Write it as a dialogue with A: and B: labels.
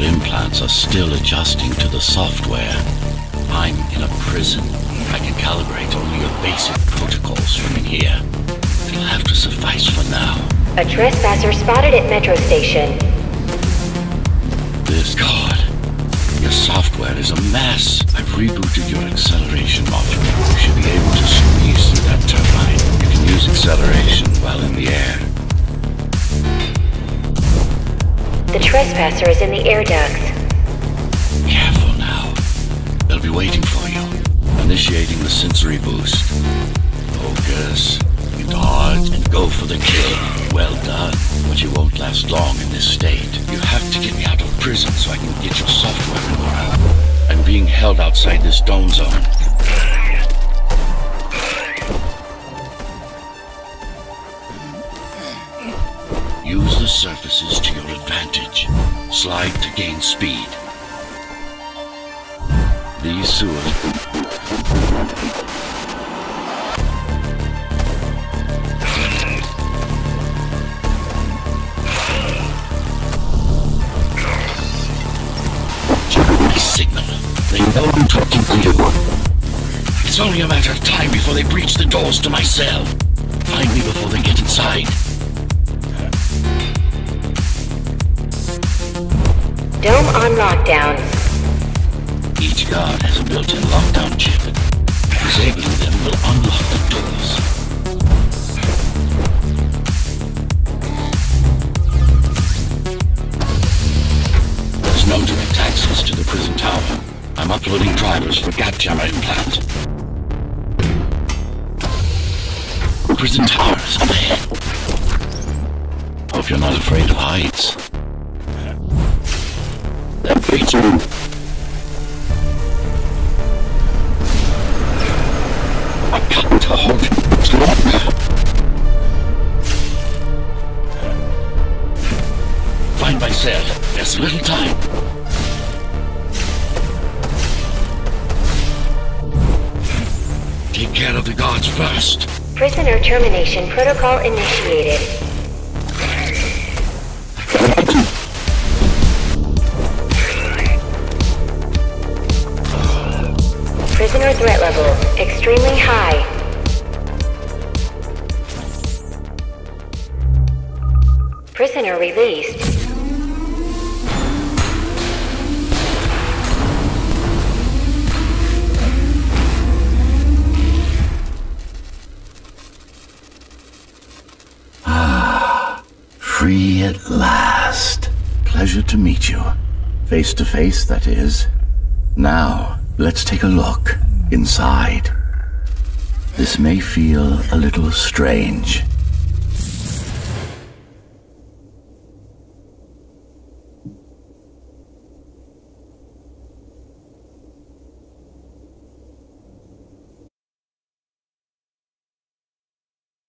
A: Your implants are still adjusting to the software. I'm in a prison. I can calibrate only your basic protocols from in here. It'll have to suffice for now.
B: A trespasser spotted at Metro Station.
A: This God. Your software is a mess. I've rebooted your acceleration module. You should be able to squeeze through that turbine. You can use acceleration while in the air.
B: Trespasser is in the air ducts.
A: Careful now. They'll be waiting for you. Initiating the sensory boost. Focus. Think hard and go for the kill. Well done. But you won't last long in this state. You have to get me out of prison so I can get your software in. I'm being held outside this dome zone. Use the surfaces to your advantage. Slide to gain speed. These sewers... My signal. They know I'm talking to you. It's only a matter of time before they breach the doors to my cell. Find me before they get inside.
B: Dome on lockdown.
A: Each guard has a built-in lockdown chip. Disabling them will unlock the doors. There's no direct access to the prison tower. I'm uploading drivers for gap jammer implant. Prison tower is up ahead. Hope you're not afraid of heights. P2. myself. There's little time. Take care of the guards first.
B: Prisoner termination protocol initiated. Prisoner threat level extremely high. Prisoner released. Ah.
A: Free at last. Pleasure to meet you. Face to face, that is. Now, let's take a look inside. This may feel a little strange.